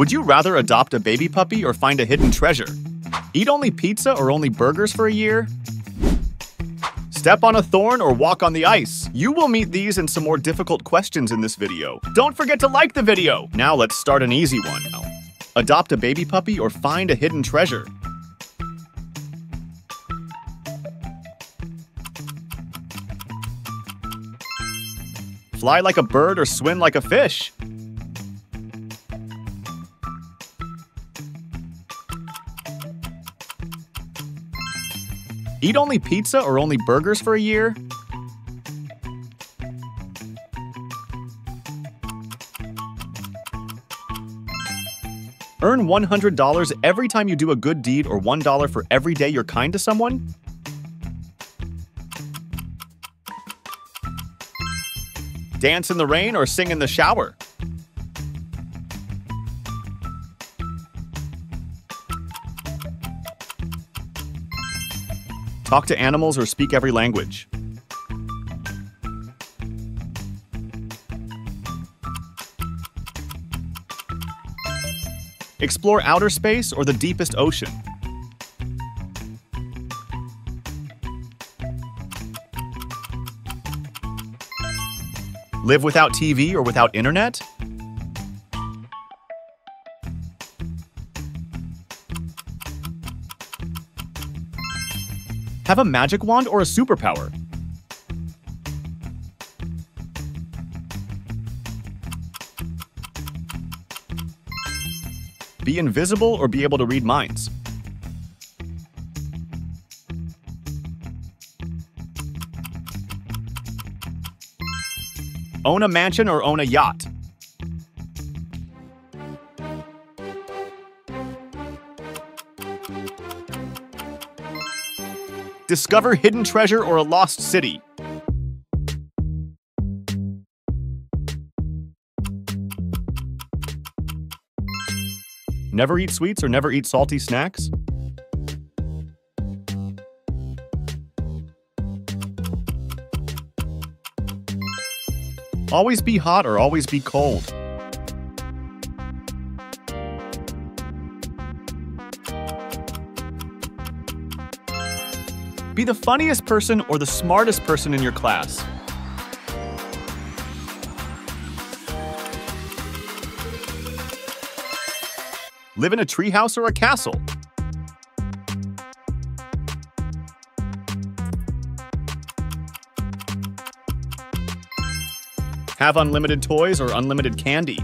Would you rather adopt a baby puppy or find a hidden treasure? Eat only pizza or only burgers for a year? Step on a thorn or walk on the ice? You will meet these and some more difficult questions in this video. Don't forget to like the video! Now let's start an easy one. Adopt a baby puppy or find a hidden treasure? Fly like a bird or swim like a fish? Eat only pizza or only burgers for a year? Earn $100 every time you do a good deed or $1 for every day you're kind to someone? Dance in the rain or sing in the shower? Talk to animals or speak every language. Explore outer space or the deepest ocean. Live without TV or without internet? Have a magic wand or a superpower? Be invisible or be able to read minds? Own a mansion or own a yacht? Discover hidden treasure or a lost city. Never eat sweets or never eat salty snacks? Always be hot or always be cold. Be the funniest person or the smartest person in your class. Live in a treehouse or a castle. Have unlimited toys or unlimited candy.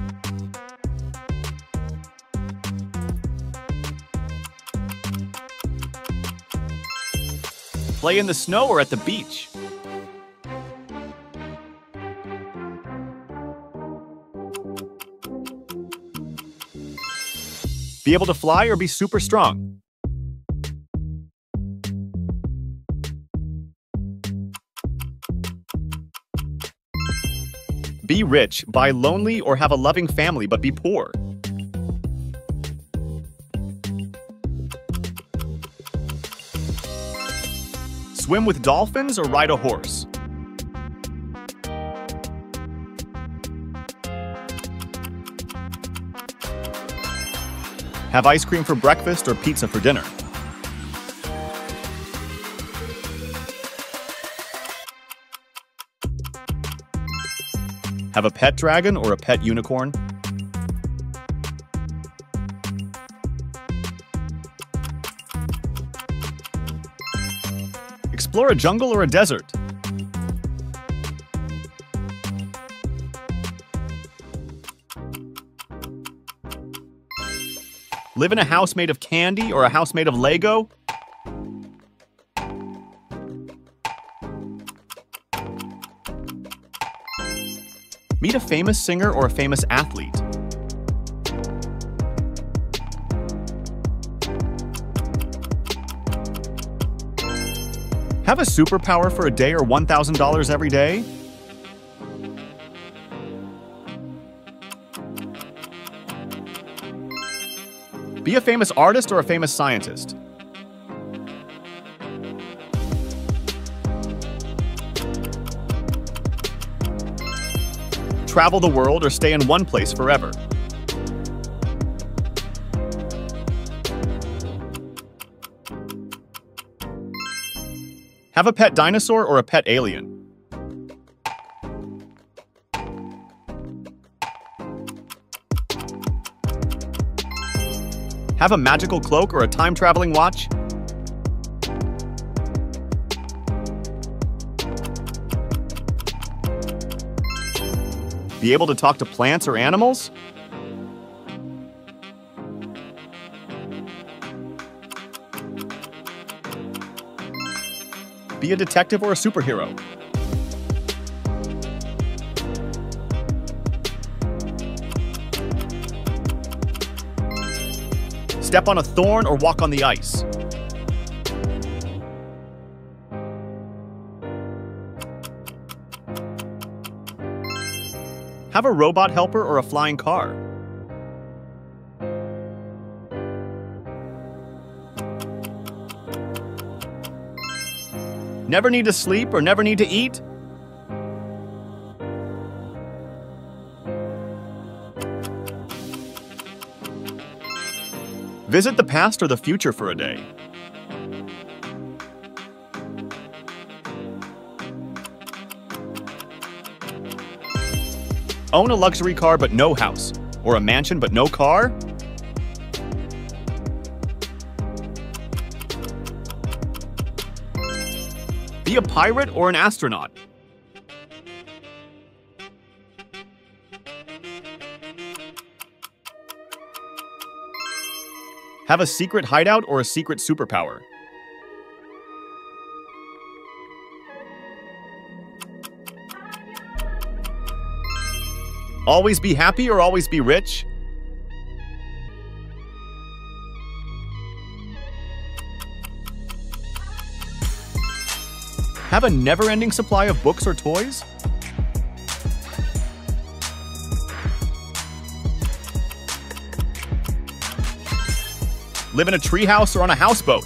Play in the snow or at the beach. Be able to fly or be super strong. Be rich, buy lonely, or have a loving family but be poor. Swim with dolphins or ride a horse? Have ice cream for breakfast or pizza for dinner? Have a pet dragon or a pet unicorn? Explore a jungle or a desert? Live in a house made of candy or a house made of Lego? Meet a famous singer or a famous athlete. Have a superpower for a day or $1,000 every day? Be a famous artist or a famous scientist. Travel the world or stay in one place forever. Have a pet dinosaur or a pet alien. Have a magical cloak or a time-traveling watch? Be able to talk to plants or animals? Be a detective or a superhero? Step on a thorn or walk on the ice? Have a robot helper or a flying car? Never need to sleep or never need to eat? Visit the past or the future for a day. Own a luxury car but no house, or a mansion but no car? Be a pirate or an astronaut? Have a secret hideout or a secret superpower? Always be happy or always be rich? Have a never-ending supply of books or toys? Live in a treehouse or on a houseboat?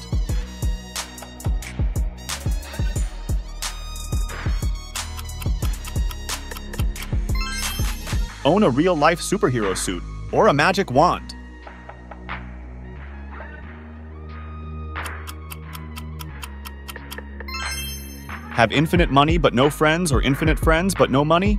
Own a real-life superhero suit or a magic wand. Have infinite money but no friends or infinite friends but no money?